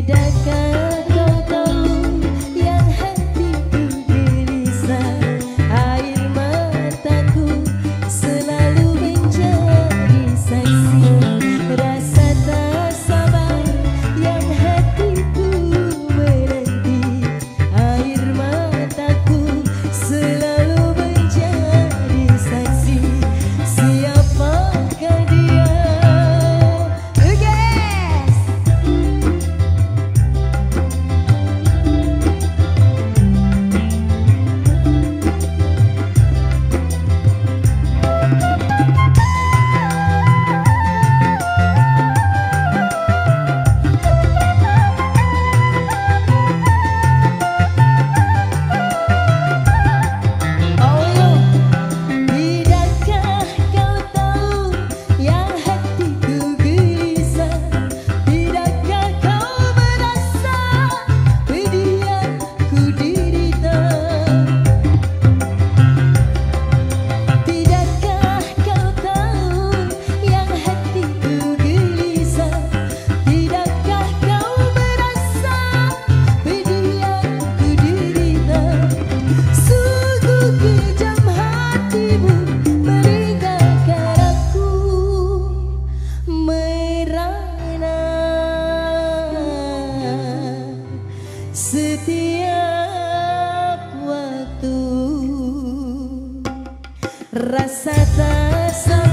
tidak kan Raza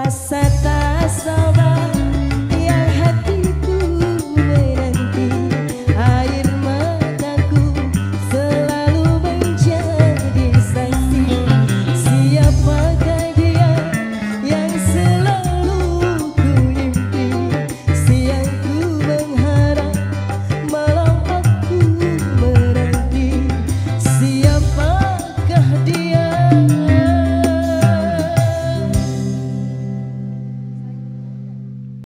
pela seta saudade.